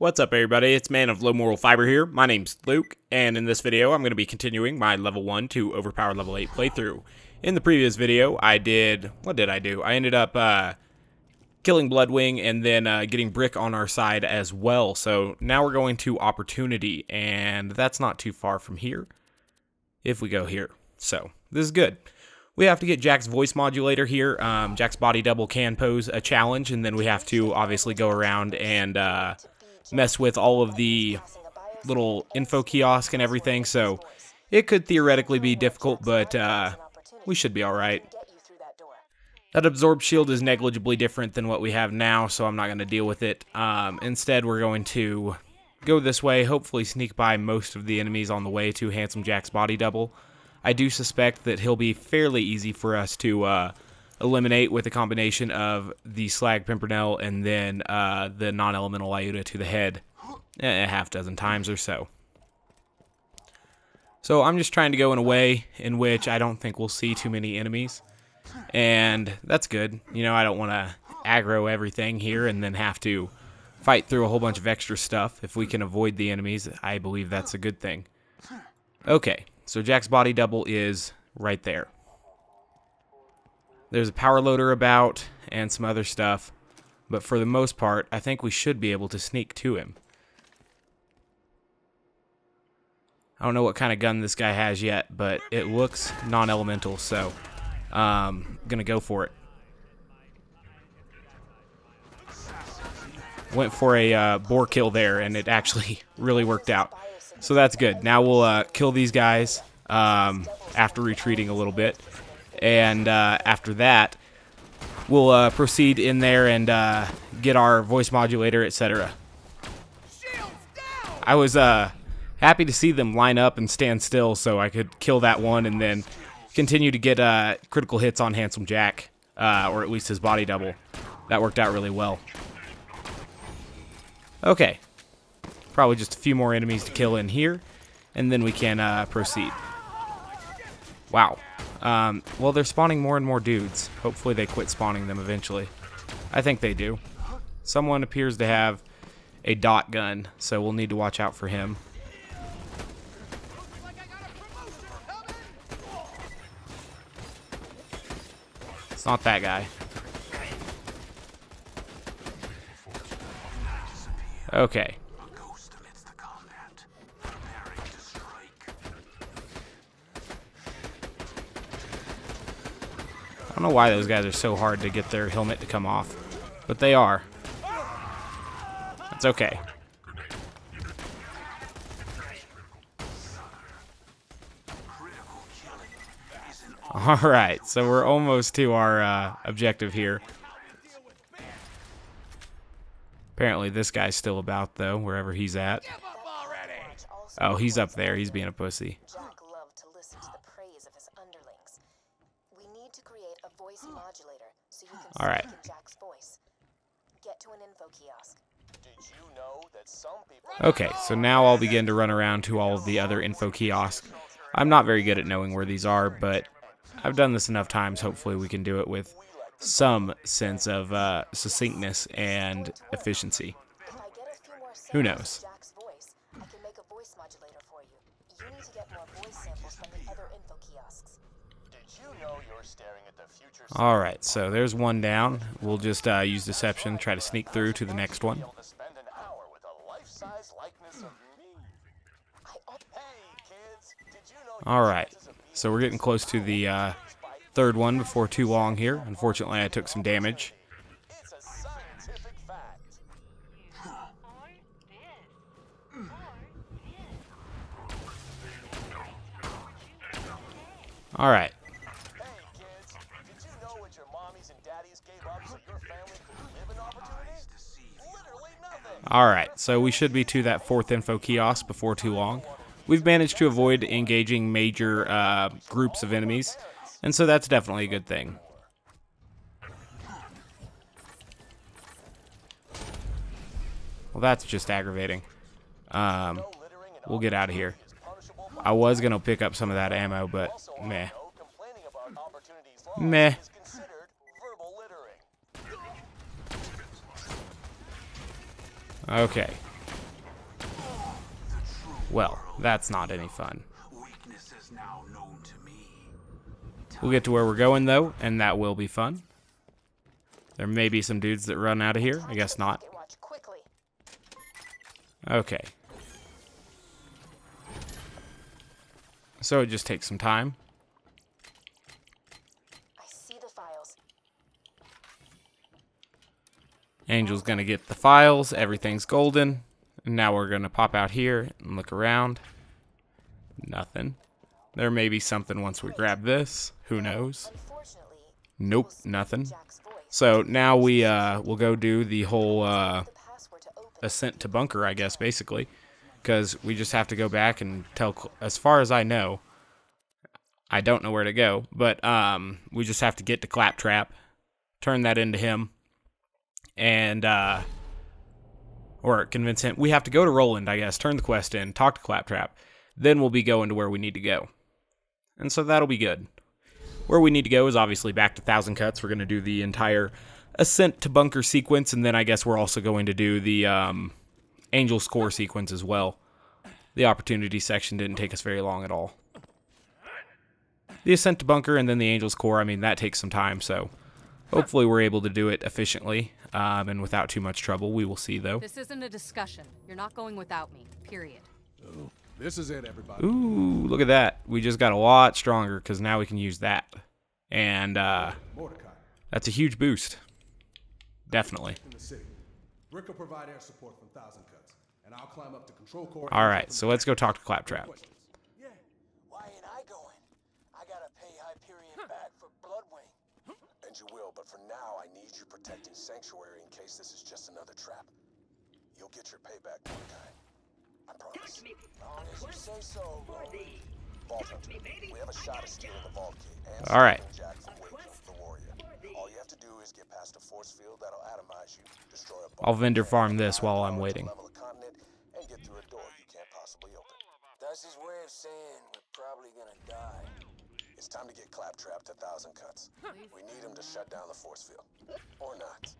What's up everybody, it's Man of Low Moral Fiber here, my name's Luke, and in this video I'm going to be continuing my level 1 to overpower level 8 playthrough. In the previous video I did, what did I do? I ended up uh, killing Bloodwing and then uh, getting Brick on our side as well, so now we're going to Opportunity, and that's not too far from here, if we go here. So, this is good. We have to get Jack's voice modulator here. Um, Jack's body double can pose a challenge, and then we have to obviously go around and... Uh, mess with all of the little info kiosk and everything, so it could theoretically be difficult, but uh, we should be alright. That absorb shield is negligibly different than what we have now, so I'm not going to deal with it. Um, instead, we're going to go this way, hopefully sneak by most of the enemies on the way to Handsome Jack's body double. I do suspect that he'll be fairly easy for us to uh, eliminate with a combination of the Slag Pimpernel and then uh, the non-elemental Iota to the head a half dozen times or so. So I'm just trying to go in a way in which I don't think we'll see too many enemies. And that's good. You know, I don't want to aggro everything here and then have to fight through a whole bunch of extra stuff. If we can avoid the enemies, I believe that's a good thing. Okay, so Jack's body double is right there. There's a power loader about and some other stuff. But for the most part, I think we should be able to sneak to him. I don't know what kind of gun this guy has yet, but it looks non-elemental, so um, gonna go for it. Went for a uh, Bore kill there, and it actually really worked out. So that's good. Now we'll uh, kill these guys um, after retreating a little bit and uh, after that, we'll uh, proceed in there and uh, get our voice modulator, etc. I was uh, happy to see them line up and stand still so I could kill that one and then continue to get uh, critical hits on Handsome Jack, uh, or at least his body double. That worked out really well. Okay. Probably just a few more enemies to kill in here, and then we can proceed. Wow. Um, well, they're spawning more and more dudes. Hopefully they quit spawning them eventually. I think they do. Someone appears to have a dot gun, so we'll need to watch out for him. It's not that guy. Okay. Don't know why those guys are so hard to get their helmet to come off. But they are. It's okay. Alright, so we're almost to our uh, objective here. Apparently this guy's still about, though, wherever he's at. Oh, he's up there. He's being a pussy. voice modulator so you can All right. Jack's voice. Get to an info kiosk. You know okay, so now I'll begin to run around to all of the other info kiosks. I'm not very good at knowing where these are, but I've done this enough times. Hopefully we can do it with some sense of uh, succinctness and efficiency. Who knows? Alright, so there's one down. We'll just uh, use deception, try to sneak through to the next one. Alright, so we're getting close to the uh, third one before too long here. Unfortunately, I took some damage. Alright. Alright, so we should be to that fourth info kiosk before too long. We've managed to avoid engaging major uh, groups of enemies, and so that's definitely a good thing. Well, that's just aggravating. Um, we'll get out of here. I was going to pick up some of that ammo, but meh. Meh. Okay. Well, that's not any fun. We'll get to where we're going, though, and that will be fun. There may be some dudes that run out of here. I guess not. Okay. So it just takes some time. I see the files. Angel's gonna get the files. Everything's golden. And now we're gonna pop out here and look around. Nothing. There may be something once we grab this. Who knows? Nope, nothing. So now we uh we'll go do the whole uh to ascent to bunker, I guess, basically, because we just have to go back and tell. As far as I know, I don't know where to go, but um, we just have to get to Claptrap, turn that into him, and uh, or convince him. We have to go to Roland, I guess, turn the quest in, talk to Claptrap, then we'll be going to where we need to go, and so that'll be good. Where we need to go is obviously back to Thousand Cuts. We're going to do the entire ascent to bunker sequence, and then I guess we're also going to do the um, Angel's Core sequence as well. The opportunity section didn't take us very long at all. The ascent to bunker and then the Angel's Core, I mean, that takes some time, so hopefully we're able to do it efficiently um, and without too much trouble. We will see, though. This isn't a discussion. You're not going without me. Period. This is it, everybody. Ooh, look at that. We just got a lot stronger because now we can use that. And uh, that's a huge boost. Definitely. in the city. Rick will provide air support from Thousand Cuts, and I'll climb up to control core. All right, so let's go talk to Claptrap. Why ain't I going? I gotta pay Hyperion back for Bloodwing. And you will, but for now, I need you protecting Sanctuary in case this is just another trap. You'll get your payback, Mordecai. I promise. Long as you say so, Roland. Vault Hunter, we have a shot at stealing the Vault Key and All right. stopping Jack from Wakefield, the Warrior. All you have to do is get past a force field that'll atomize you, destroy a I'll vendor farm this while I'm waiting. level a continent, and get through a door you can't possibly open. That's his way of saying we're probably gonna die. It's time to get Claptrap to Thousand Cuts. We need him to shut down the force field. Or not.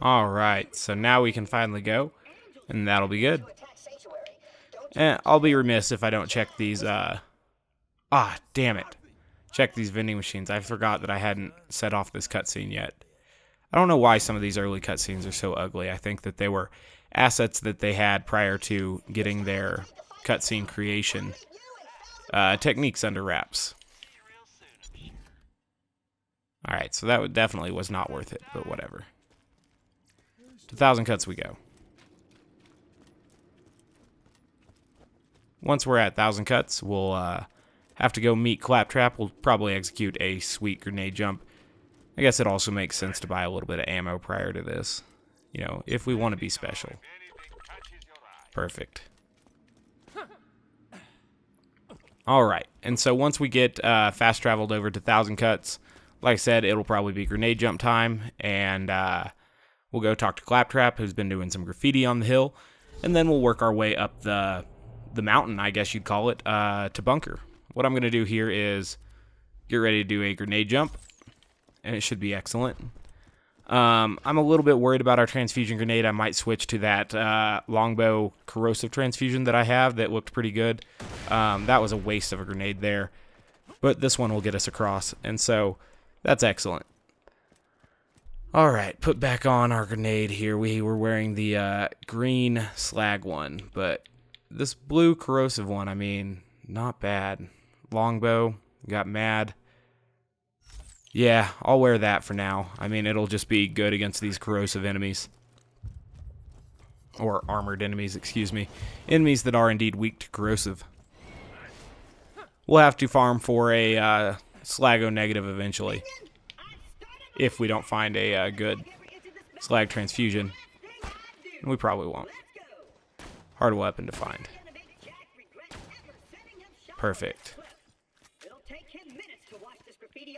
All right, so now we can finally go, and that'll be good. And I'll be remiss if I don't check these. Uh, ah, damn it! Check these vending machines. I forgot that I hadn't set off this cutscene yet. I don't know why some of these early cutscenes are so ugly. I think that they were assets that they had prior to getting their cutscene creation uh, techniques under wraps. All right, so that definitely was not worth it, but whatever. To thousand cuts we go. Once we're at thousand cuts, we'll uh, have to go meet Claptrap. We'll probably execute a sweet grenade jump. I guess it also makes sense to buy a little bit of ammo prior to this. You know, if we want to be special. Perfect. All right, and so once we get uh, fast traveled over to Thousand Cuts, like I said, it'll probably be grenade jump time, and uh, we'll go talk to Claptrap, who's been doing some graffiti on the hill, and then we'll work our way up the the mountain, I guess you'd call it, uh, to bunker. What I'm gonna do here is get ready to do a grenade jump, and it should be excellent. Um, I'm a little bit worried about our transfusion grenade. I might switch to that uh, longbow corrosive transfusion that I have that looked pretty good. Um, that was a waste of a grenade there, but this one will get us across, and so that's excellent. All right, put back on our grenade here. We were wearing the uh, green slag one, but this blue corrosive one, I mean, not bad. Longbow, got mad. Yeah, I'll wear that for now. I mean, it'll just be good against these corrosive enemies. Or armored enemies, excuse me. Enemies that are indeed weak to corrosive. We'll have to farm for a uh, Slag O-Negative eventually. If we don't find a uh, good slag transfusion. And we probably won't. Hard weapon to find. Perfect.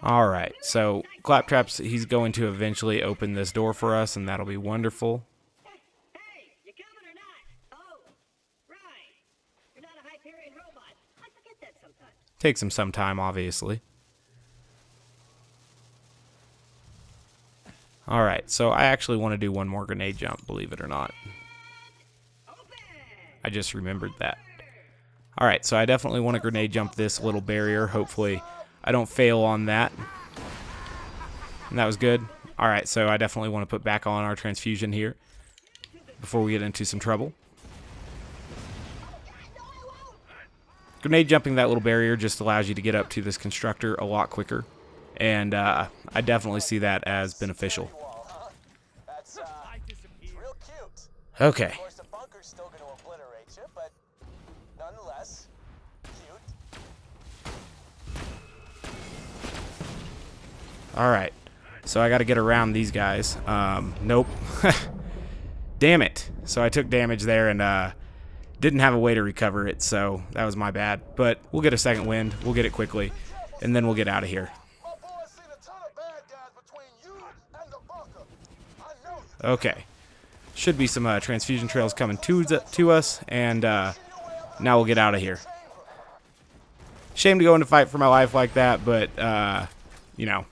All right, so Claptrap's he's going to eventually open this door for us, and that'll be wonderful. Takes him some time, obviously. All right, so I actually want to do one more grenade jump, believe it or not. I just remembered that. Alright, so I definitely want to grenade jump this little barrier. Hopefully I don't fail on that. And that was good. Alright, so I definitely want to put back on our transfusion here before we get into some trouble. Grenade jumping that little barrier just allows you to get up to this constructor a lot quicker. And uh, I definitely see that as beneficial. Wall, huh? That's, real cute. Okay. Of course, the bunker's still gonna obliterate you, but nonetheless, cute. Alright. So I got to get around these guys. Um, nope. Damn it. So I took damage there and uh, didn't have a way to recover it, so that was my bad. But we'll get a second wind. We'll get it quickly. And then we'll get out of here. My boys seen a ton of bad guys between you and the bunker. I know you. Okay. Should be some uh, transfusion trails coming to, to us, and uh, now we'll get out of here. Shame to go into fight for my life like that, but, uh, you know,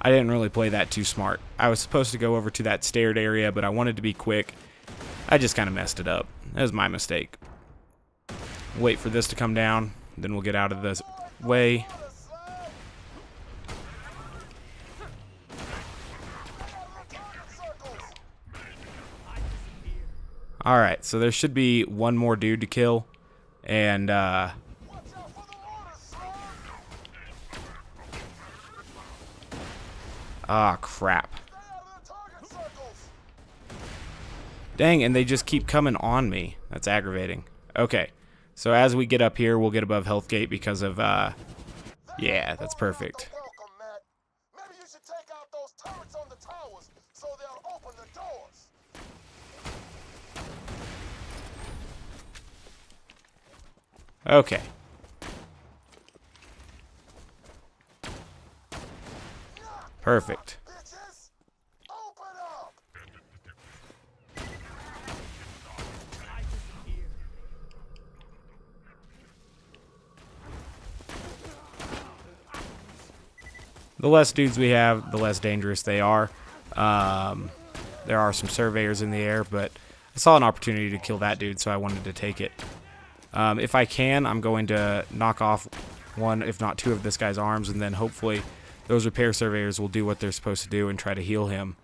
I didn't really play that too smart. I was supposed to go over to that staired area, but I wanted to be quick. I just kind of messed it up. That was my mistake. Wait for this to come down, then we'll get out of this way. Alright, so there should be one more dude to kill. And, uh... Ah, crap. Dang, and they just keep coming on me. That's aggravating. Okay, so as we get up here, we'll get above health gate because of, uh... Yeah, that's perfect. Welcome, Matt. Maybe you should take out those turrets on the towers so they'll open the doors. Okay. Perfect. The less dudes we have, the less dangerous they are. Um, there are some surveyors in the air, but I saw an opportunity to kill that dude, so I wanted to take it. Um, if I can, I'm going to knock off one, if not two, of this guy's arms, and then hopefully those repair surveyors will do what they're supposed to do and try to heal him.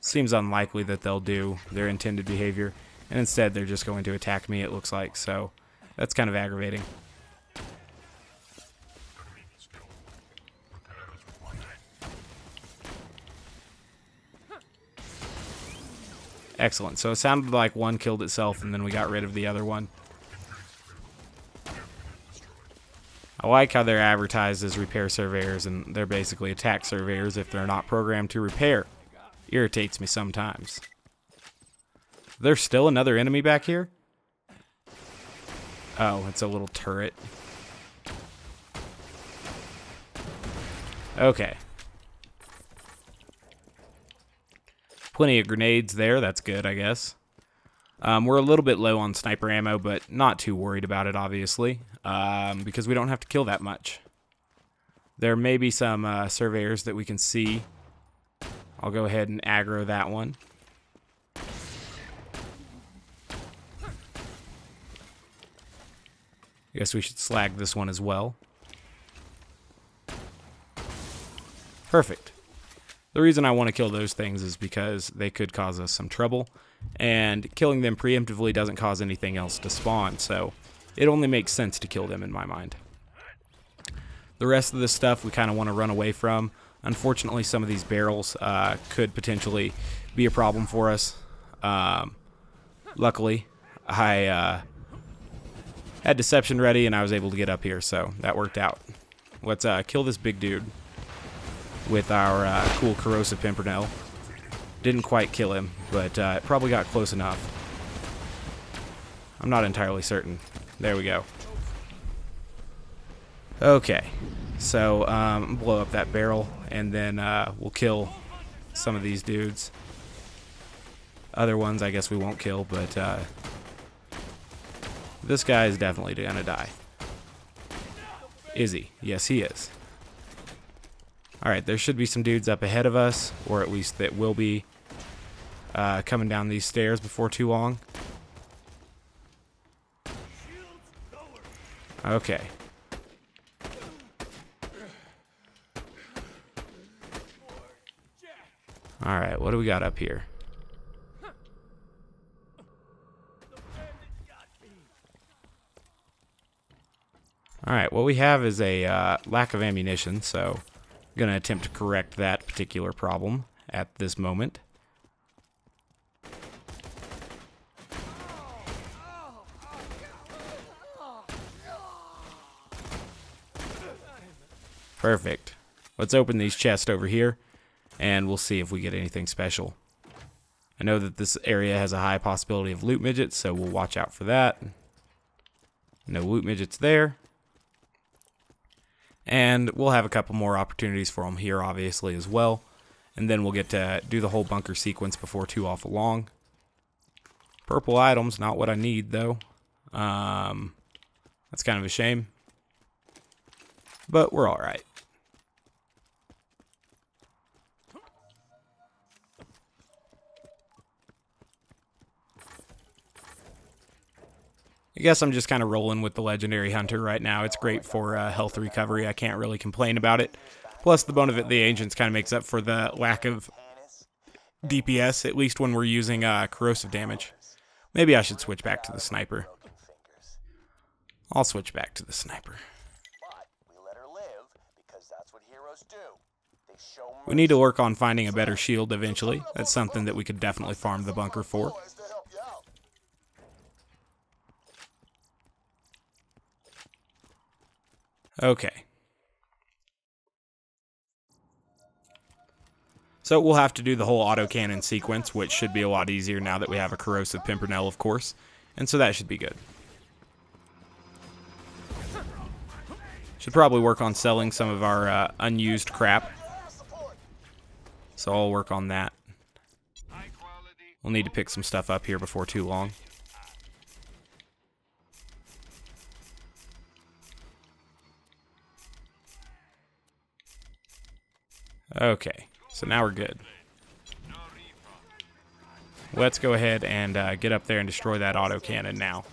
Seems unlikely that they'll do their intended behavior, and instead they're just going to attack me, it looks like, so that's kind of aggravating. Excellent. So it sounded like one killed itself, and then we got rid of the other one. I like how they're advertised as repair surveyors, and they're basically attack surveyors if they're not programmed to repair. Irritates me sometimes. There's still another enemy back here? Oh, it's a little turret. Okay. Plenty of grenades there. That's good, I guess. Um, we're a little bit low on sniper ammo, but not too worried about it, obviously, um, because we don't have to kill that much. There may be some uh, surveyors that we can see. I'll go ahead and aggro that one. I guess we should slag this one as well. Perfect. The reason I want to kill those things is because they could cause us some trouble, and killing them preemptively doesn't cause anything else to spawn, so it only makes sense to kill them in my mind. The rest of this stuff we kind of want to run away from. Unfortunately, some of these barrels uh, could potentially be a problem for us. Um, luckily, I uh, had deception ready and I was able to get up here, so that worked out. Let's uh, kill this big dude with our uh, cool corrosive pimpernel. Didn't quite kill him, but uh, it probably got close enough. I'm not entirely certain. There we go. Okay, so um, blow up that barrel, and then uh, we'll kill some of these dudes. Other ones, I guess we won't kill, but uh, this guy is definitely gonna die. Is he? Yes, he is. Alright, there should be some dudes up ahead of us, or at least that will be uh, coming down these stairs before too long. Okay. Alright, what do we got up here? Alright, what we have is a uh, lack of ammunition, so going to attempt to correct that particular problem at this moment. Perfect. Let's open these chests over here, and we'll see if we get anything special. I know that this area has a high possibility of loot midgets, so we'll watch out for that. No loot midgets there. And we'll have a couple more opportunities for them here, obviously, as well. And then we'll get to do the whole bunker sequence before too awful long. Purple items, not what I need, though. Um, that's kind of a shame. But we're alright. I guess I'm just kind of rolling with the Legendary Hunter right now. It's great for uh, health recovery. I can't really complain about it. Plus, the Bone of it, the Ancients kind of makes up for the lack of DPS, at least when we're using uh, corrosive damage. Maybe I should switch back to the sniper. I'll switch back to the sniper. We need to work on finding a better shield eventually. That's something that we could definitely farm the bunker for. Boys to help you out. Okay. So we'll have to do the whole autocannon sequence, which should be a lot easier now that we have a corrosive pimpernel, of course. And so that should be good. Should probably work on selling some of our uh, unused crap. So I'll work on that. We'll need to pick some stuff up here before too long. Okay, so now we're good. Let's go ahead and uh, get up there and destroy that autocannon now.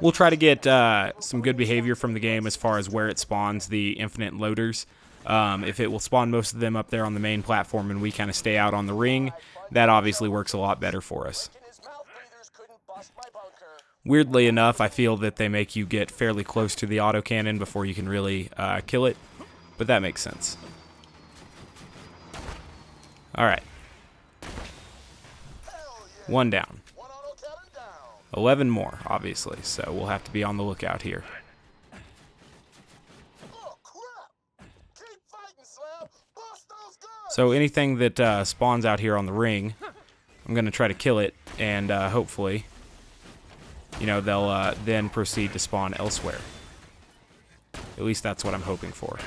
We'll try to get uh, some good behavior from the game as far as where it spawns the infinite loaders. Um, if it will spawn most of them up there on the main platform and we kind of stay out on the ring, that obviously works a lot better for us. Weirdly enough, I feel that they make you get fairly close to the autocannon before you can really uh, kill it, but that makes sense. One down. One down. 11 more, obviously, so we'll have to be on the lookout here. So anything that uh, spawns out here on the ring, I'm going to try to kill it, and uh, hopefully, you know, they'll uh, then proceed to spawn elsewhere. At least that's what I'm hoping for.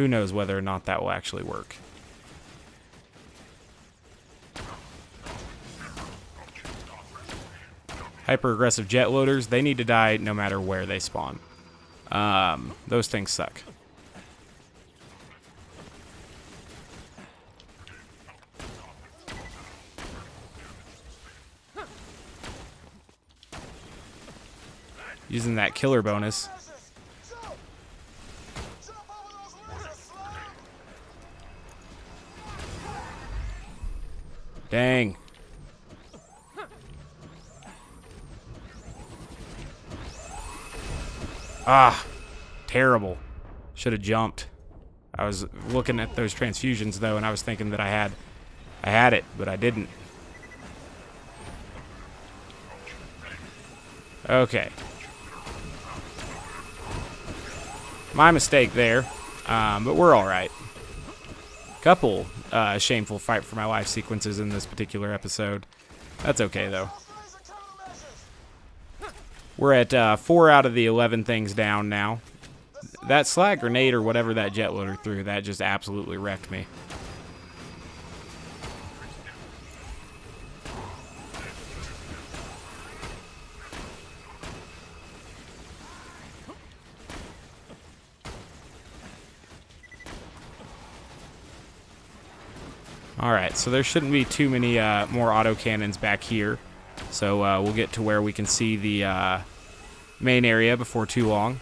Who knows whether or not that will actually work. Hyper aggressive jet loaders, they need to die no matter where they spawn. Um, those things suck. Using that killer bonus. Dang. Ah, terrible. Should have jumped. I was looking at those transfusions though, and I was thinking that I had, I had it, but I didn't. Okay. My mistake there, um, but we're all right. Couple uh, shameful fight for my life sequences in this particular episode. That's okay though. We're at uh, four out of the 11 things down now. That slag grenade or whatever that jet loader threw, that just absolutely wrecked me. Alright, so there shouldn't be too many uh, more autocannons back here. So uh, we'll get to where we can see the uh, main area before too long.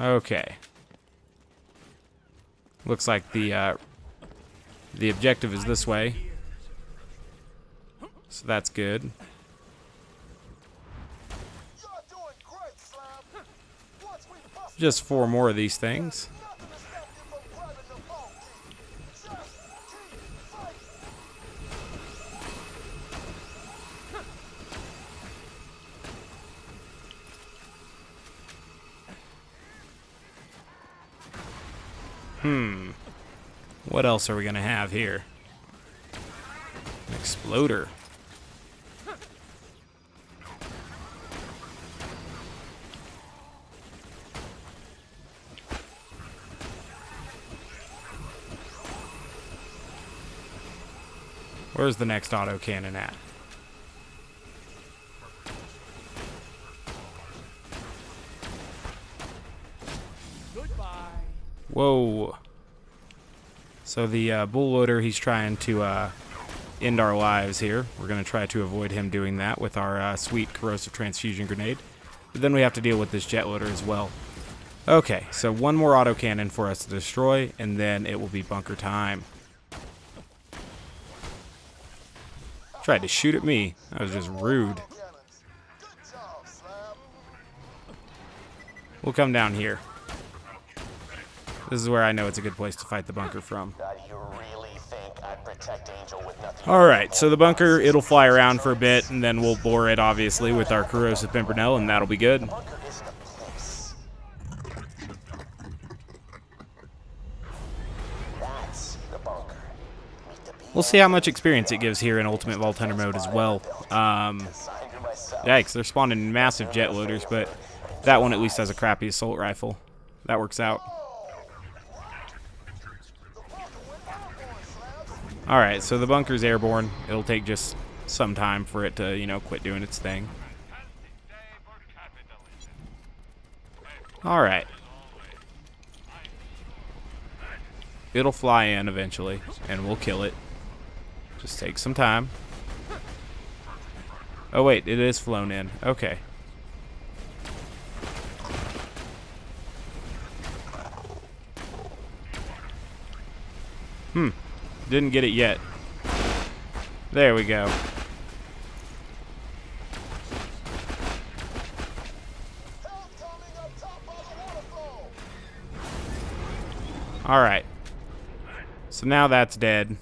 Okay. Looks like the uh, the objective is this way. So that's good. You're doing great, Slab. Once we bust Just four more of these things. to fighting. What else are we gonna have here? An exploder. Where's the next auto cannon at? Whoa. So the uh, bull loader, he's trying to uh, end our lives here. We're going to try to avoid him doing that with our uh, sweet corrosive transfusion grenade. But then we have to deal with this jet loader as well. Okay, so one more autocannon for us to destroy, and then it will be bunker time. Tried to shoot at me. That was just rude. We'll come down here. This is where I know it's a good place to fight the bunker from. you really think I'd protect Angel with nothing? All right, so the bunker, it'll fly around for a bit, and then we'll bore it, obviously, with our corrosive pimpernel, and that'll be good. We'll see how much experience it gives here in Ultimate Vault Hunter mode as well. Um, yikes, they're spawning massive jet loaders, but that one at least has a crappy assault rifle. That works out. All right, so the bunker's airborne. It'll take just some time for it to, you know, quit doing its thing. All right. It'll fly in eventually, and we'll kill it. Just take some time. Oh wait, it is flown in. Okay. Hmm. Didn't get it yet. There we go. Help coming up top by the waterfall. All right. So now that's dead.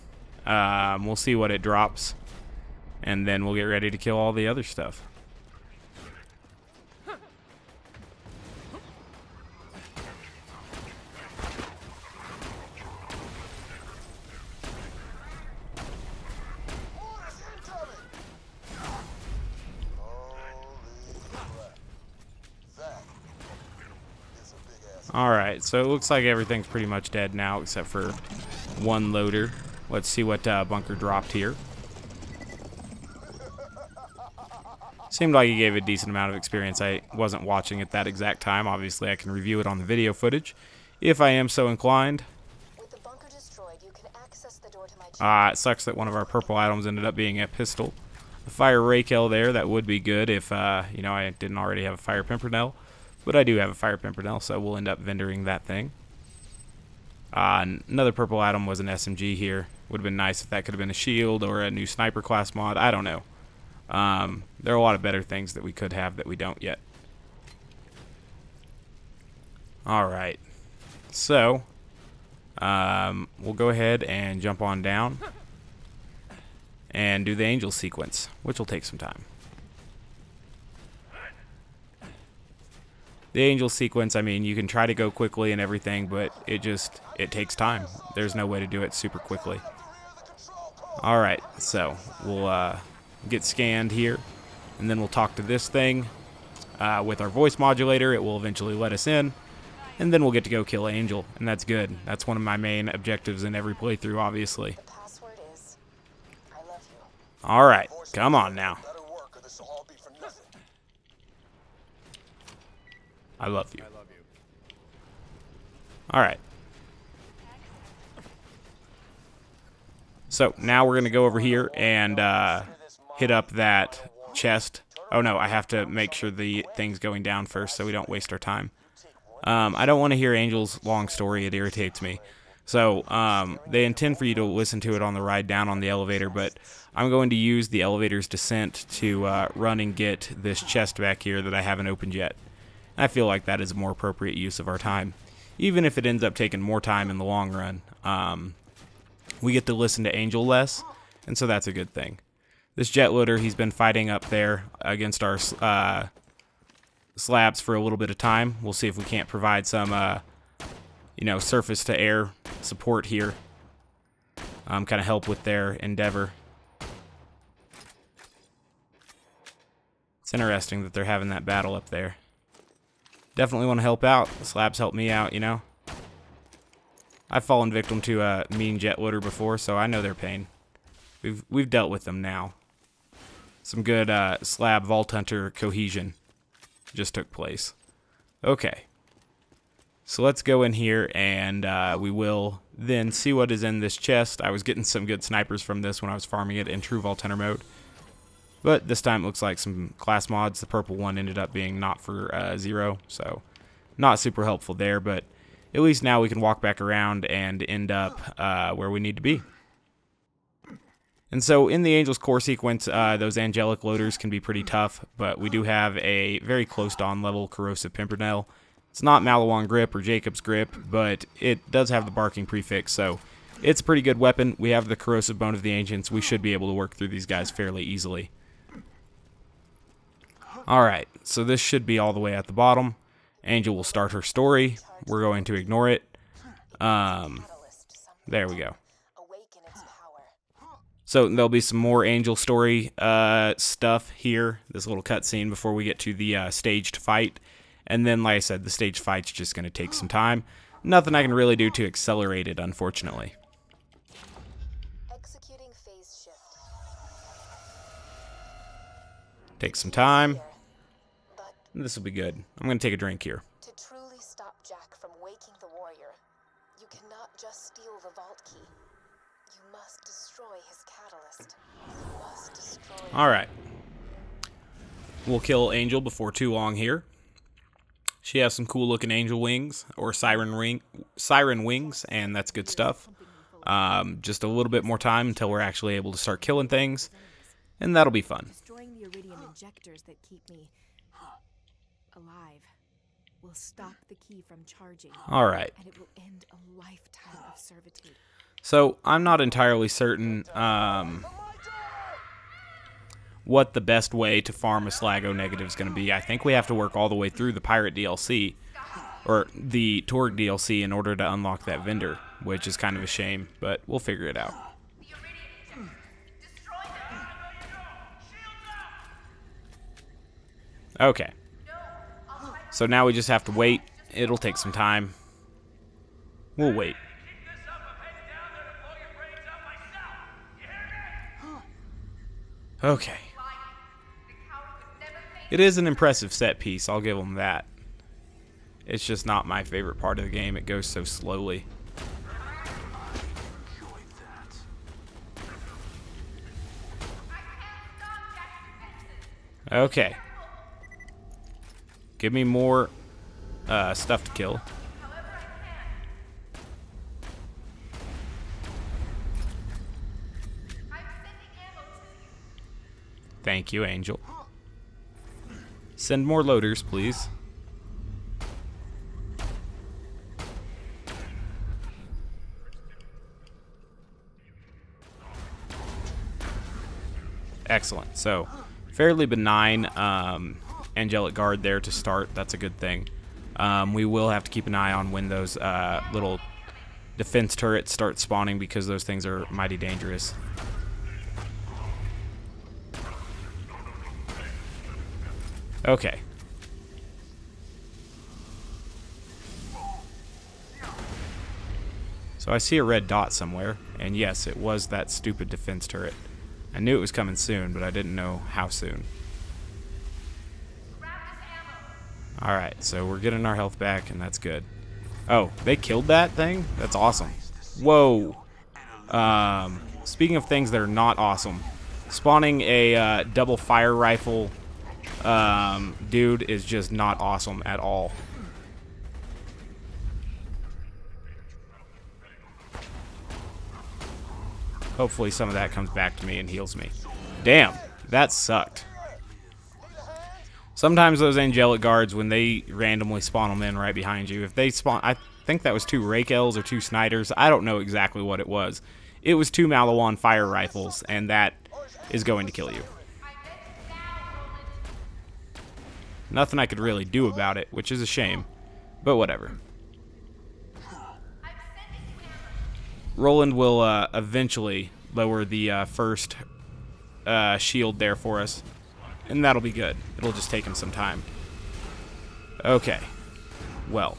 Um, we'll see what it drops, and then we'll get ready to kill all the other stuff. Mortars incoming. Holy crap. That is a big ass. All right, so it looks like everything's pretty much dead now except for one loader. Let's see what uh, Bunker dropped here. Seemed like he gave a decent amount of experience. I wasn't watching at that exact time. Obviously, I can review it on the video footage if I am so inclined. With the bunker destroyed, you can access the door to my Uh, it sucks that one of our purple items ended up being a pistol. A fire ray there, that would be good if, uh, you know, I didn't already have a fire pimpernel. But I do have a fire pimpernel, so we'll end up vendoring that thing. Uh, another purple item was an SMG here. Would have been nice if that could have been a shield or a new sniper class mod. I don't know. Um, there are a lot of better things that we could have that we don't yet. All right. So, um, we'll go ahead and jump on down and do the angel sequence, which will take some time. The angel sequence, I mean, you can try to go quickly and everything, but it just it takes time. There's no way to do it super quickly. All right, so we'll uh, get scanned here, and then we'll talk to this thing uh, with our voice modulator. It will eventually let us in, and then we'll get to go kill Angel, and that's good. That's one of my main objectives in every playthrough, obviously. The password is I love you. All right, come on now. Better work or this will all be for nothing. I love you. All right, So now we're gonna go over here and uh, hit up that chest. Oh no, I have to make sure the thing's going down first so we don't waste our time. Um, I don't want to hear Angel's long story. It irritates me. So um, they intend for you to listen to it on the ride down on the elevator, but I'm going to use the elevator's descent to uh, run and get this chest back here that I haven't opened yet. I feel like that is a more appropriate use of our time, even if it ends up taking more time in the long run. Um, we get to listen to Angel less, and so that's a good thing. This jet loader, he's been fighting up there against our uh, slabs for a little bit of time. We'll see if we can't provide some, uh, you know, surface to air support here. Um, kind of help with their endeavor. It's interesting that they're having that battle up there. Definitely want to help out. Slabs help me out, you know. I've fallen victim to a mean jet loader before, so I know their pain. We've we've dealt with them now. Some good uh, slab vault hunter cohesion just took place. Okay. So let's go in here and uh, we will then see what is in this chest. I was getting some good snipers from this when I was farming it in true Vault Hunter mode. But this time it looks like some class mods. The purple one ended up being not for uh, Zer0, so not super helpful there. But at least now we can walk back around and end up uh, where we need to be. And so in the Angel's core sequence, uh, those angelic loaders can be pretty tough, but we do have a very close to on level corrosive pimpernel. It's not Maliwan grip or Jakobs grip, but it does have the barking prefix, so it's a pretty good weapon. We have the corrosive bone of the ancients. We should be able to work through these guys fairly easily. Alright, so this should be all the way at the bottom. Angel will start her story. We're going to ignore it. Um, there we go. So there'll be some more Angel story uh, stuff here, this little cutscene before we get to the uh, staged fight. And then, like I said, the stage fight's just going to take some time. Nothing I can really do to accelerate it, unfortunately. Executing phase shift. Take some time. But This will be good. I'm going to take a drink here. to truly stop Jack from waking the warrior, you cannot just steal the vault key. You must destroy his catalyst. You must destroy All right. We'll kill Angel before too long here. She has some cool looking angel wings or siren ring, siren wings, and that's good stuff. Um, just a little bit more time until we're actually able to start killing things, and that'll be fun. Destroying the iridium injectors that keep me alive will stop the key from charging, All right. and it will end a lifetime of servitude. So I'm not entirely certain um, what the best way to farm a Slag O-Negative is going to be. I think we have to work all the way through the Pirate DLC or the Torgue DLC in order to unlock that vendor, which is kind of a shame, but we'll figure it out. Okay. So now we just have to wait. It'll take some time. We'll wait. Okay. It is an impressive set piece, I'll give them that. It's just not my favorite part of the game. It goes so slowly. Okay. Give me more uh, stuff to kill. Thank you, Angel. Send more loaders, please. Excellent. So, fairly benign um, angelic guard there to start. That's a good thing. Um, we will have to keep an eye on when those uh, little defense turrets start spawning because those things are mighty dangerous. Okay. So I see a red dot somewhere, and yes, it was that stupid defense turret. I knew it was coming soon, but I didn't know how soon. Alright, so we're getting our health back, and that's good. Oh, they killed that thing? That's awesome. Whoa. Um, speaking of things that are not awesome, spawning a uh, double fire rifle um, dude is just not awesome at all. Hopefully some of that comes back to me and heals me. Damn, that sucked. Sometimes those angelic guards, when they randomly spawn them in right behind you, if they spawn, I think that was two Rakels or two Snyders. I don't know exactly what it was. It was two Maliwan fire rifles, and that is going to kill you. Nothing I could really do about it, which is a shame, but whatever. Roland will uh, eventually lower the uh, first uh, shield there for us, and that'll be good. It'll just take him some time. Okay. Well,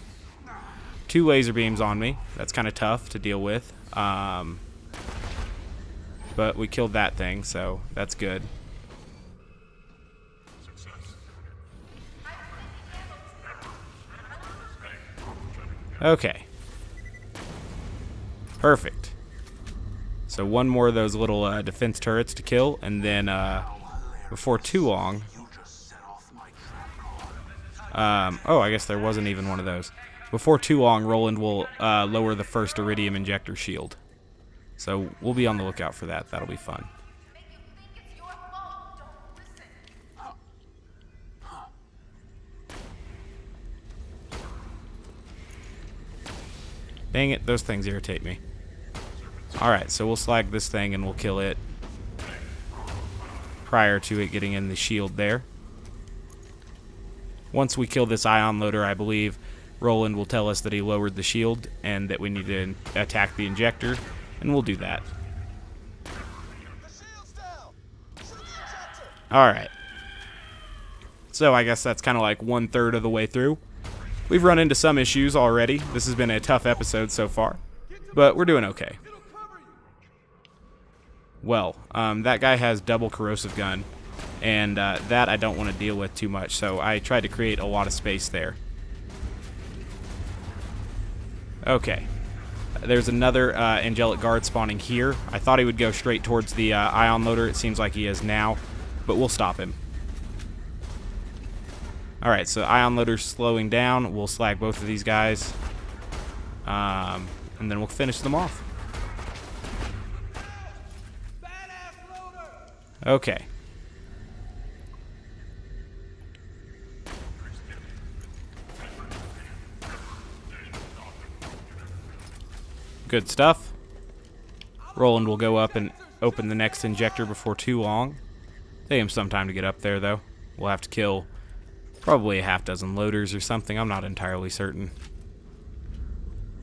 two laser beams on me. That's kind of tough to deal with. Um, but we killed that thing, so that's good. Okay. Perfect. So one more of those little uh, defense turrets to kill, and then uh, before too long... Um, oh, I guess there wasn't even one of those. Before too long, Roland will uh, lower the first Eridium Injector shield. So we'll be on the lookout for that. That'll be fun. Dang it, those things irritate me. Alright, so we'll slag this thing and we'll kill it prior to it getting in the shield there. Once we kill this ion loader, I believe Roland will tell us that he lowered the shield and that we need to attack the injector, and we'll do that. Alright. So I guess that's kind of like one third of the way through. We've run into some issues already. This has been a tough episode so far, but we're doing okay. Well, um, that guy has double corrosive gun, and uh, that I don't want to deal with too much, so I tried to create a lot of space there. Okay. There's another uh, Angelic Guard spawning here. I thought he would go straight towards the uh, Ion Loader. It seems like he is now, but we'll stop him. Alright, so Ion Loader's slowing down. We'll slag both of these guys. Um, and then we'll finish them off. Okay. Good stuff. Roland will go up and open the next injector before too long. Take him some time to get up there, though. We'll have to kill probably a half dozen loaders or something. I'm not entirely certain.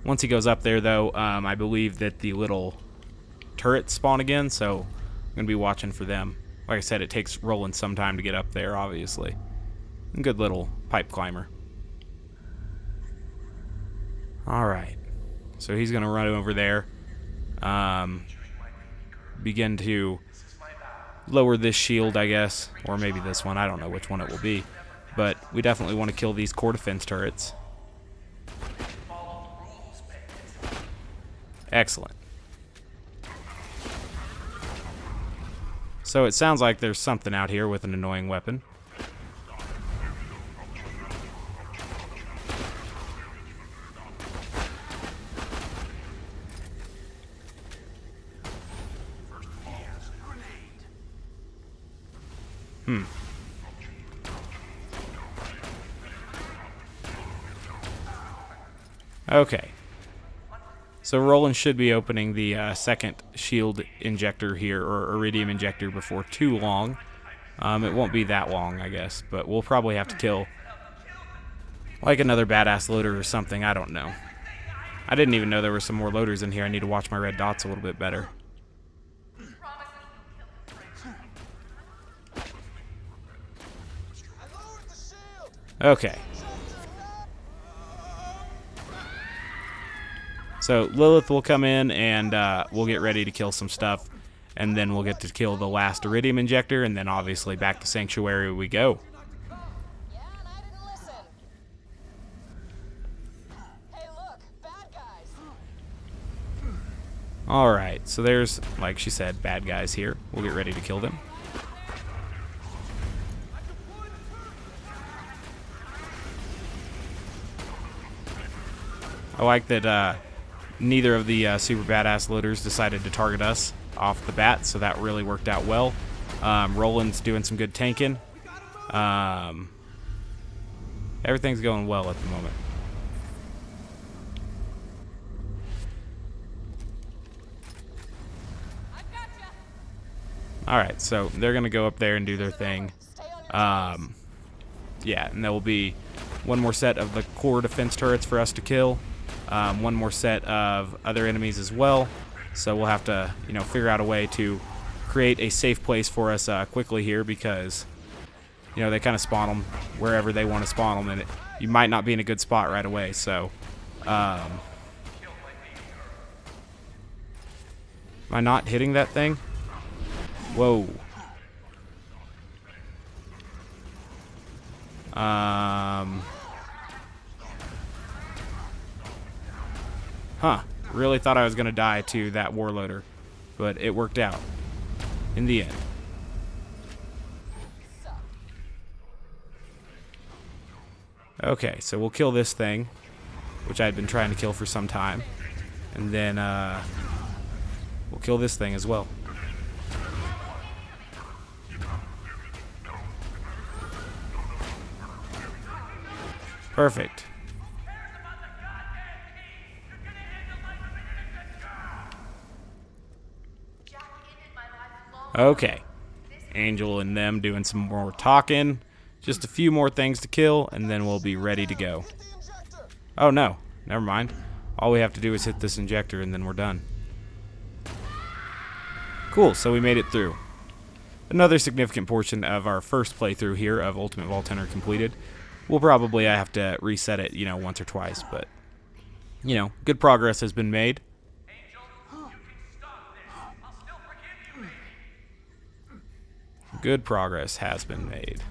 Once he goes up there, though, um, I believe that the little turrets spawn again, so To be watching for them. Like I said, it takes Roland some time to get up there, obviously. Good little pipe climber. Alright. So he's to run over there. Um, begin to lower this shield, I guess. Or maybe this one. I don't know which one it will be. But we definitely want to kill these core defense turrets. Excellent. So it sounds like there's something out here with an annoying weapon. Hmm. Okay. So Roland should be opening the uh, second shield injector here, or eridium injector, before too long. Um, it won't be that long, I guess, but we'll probably have to kill like another badass loader or something. I don't know. I didn't even know there were some more loaders in here. I need to watch my red dots a little bit better. Okay. So Lilith will come in and uh, we'll get ready to kill some stuff. And then we'll get to kill the last Eridium Injector. And then obviously back to Sanctuary we go. Alright, so there's, like she said, bad guys here. We'll get ready to kill them. I like that uh, neither of the uh, super badass loaders decided to target us off the bat, so that really worked out well. Um, Roland's doing some good tanking. Um, everything's going well at the moment. Alright, so they're going to go up there and do their thing. Um, yeah, and there will be one more set of the core defense turrets for us to kill. Um, one more set of other enemies as well. So we'll have to, you know, figure out a way to create a safe place for us uh, quickly here because, you know, they kind of spawn them wherever they want to spawn them, and it, you might not be in a good spot right away. So, um, am I not hitting that thing? Whoa. Um. Huh. Really thought I was going to die to that warloader. But it worked out. In the end. Okay, so we'll kill this thing. Which I had been trying to kill for some time. And then, uh... We'll kill this thing as well. Perfect. Okay. Angel and them doing some more talking. Just a few more things to kill, and then we'll be ready to go. Oh, no. Never mind. All we have to do is hit this injector, and then we're done. Cool, so we made it through. Another significant portion of our first playthrough here of Ultimate Vault Hunter completed. We'll probably I have to reset it, you know, once or twice, but, you know, good progress has been made. Good progress has been made.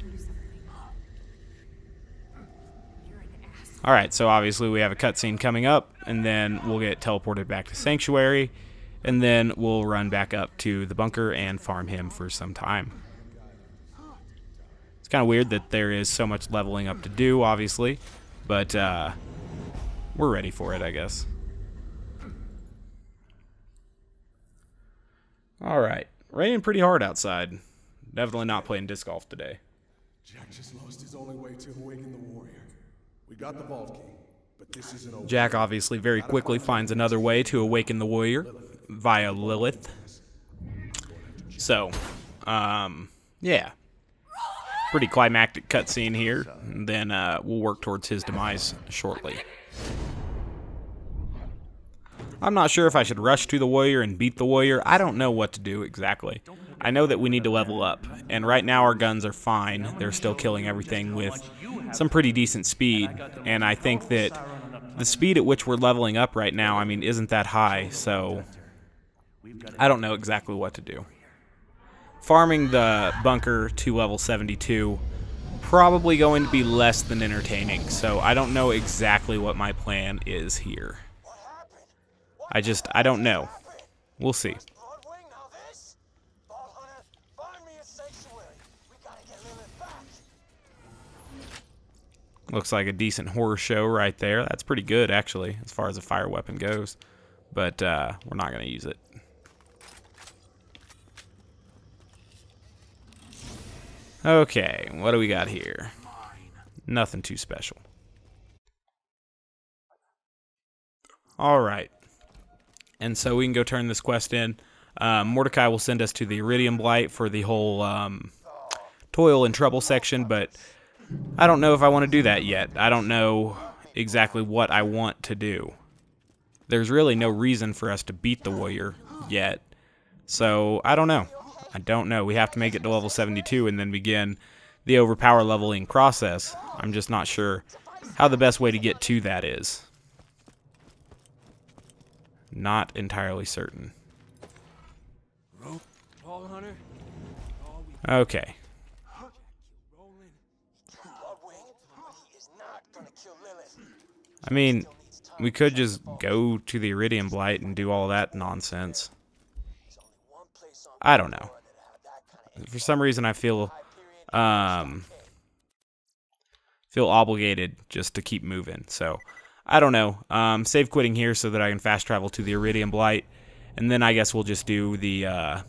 Alright, so obviously we have a cutscene coming up, and then we'll get teleported back to Sanctuary, and then we'll run back up to the bunker and farm him for some time. It's kind of weird that there is so much leveling up to do, obviously, but uh, we're ready for it, I guess. Alright, raining pretty hard outside. Definitely not playing disc golf today. Jack just lost his only way to awaken the warrior. We got the vault key, but this isn't over. Jack obviously very quickly finds another way to awaken the warrior via Lilith. So, um, yeah. Pretty climactic cutscene here. And then uh, we'll work towards his demise shortly. I'm not sure if I should rush to the warrior and beat the warrior. I don't know what to do exactly. I know that we need to level up, and right now our guns are fine. They're still killing everything with some pretty decent speed, and I think that the speed at which we're leveling up right now, I mean, isn't that high, so I don't know exactly what to do. Farming the bunker to level 72 probably going to be less than entertaining, so I don't know exactly what my plan is here. I just, I don't know. We'll see. Looks like a decent horror show right there. That's pretty good, actually, as far as a fire weapon goes. But uh, we're not going to use it. Okay, what do we got here? Nothing too special. Alright. And so we can go turn this quest in. Um, Mordecai will send us to the Eridium Blight for the whole um, toil and trouble section, but I don't know if I want to do that yet. I don't know exactly what I want to do. There's really no reason for us to beat the warrior yet. So, I don't know. I don't know. We have to make it to level 72 and then begin the overpower leveling process. I'm just not sure how the best way to get to that is. Not entirely certain. Okay. I mean, we could just go to the Eridium Blight and do all that nonsense. I don't know. For some reason, I feel um feel obligated just to keep moving. So I don't know. Um, save quitting here so that I can fast travel to the Eridium Blight, and then I guess we'll just do the uh,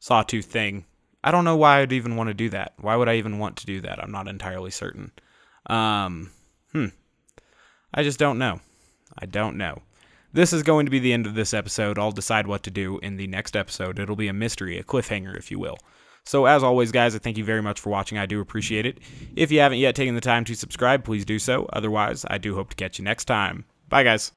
Sawtooth thing. I don't know why I'd even want to do that. Why would I even want to do that? I'm not entirely certain. Um, hmm. I just don't know. I don't know. This is going to be the end of this episode. I'll decide what to do in the next episode. It'll be a mystery, a cliffhanger, if you will. So, as always, guys, I thank you very much for watching. I do appreciate it. If you haven't yet taken the time to subscribe, please do so. Otherwise, I do hope to catch you next time. Bye, guys.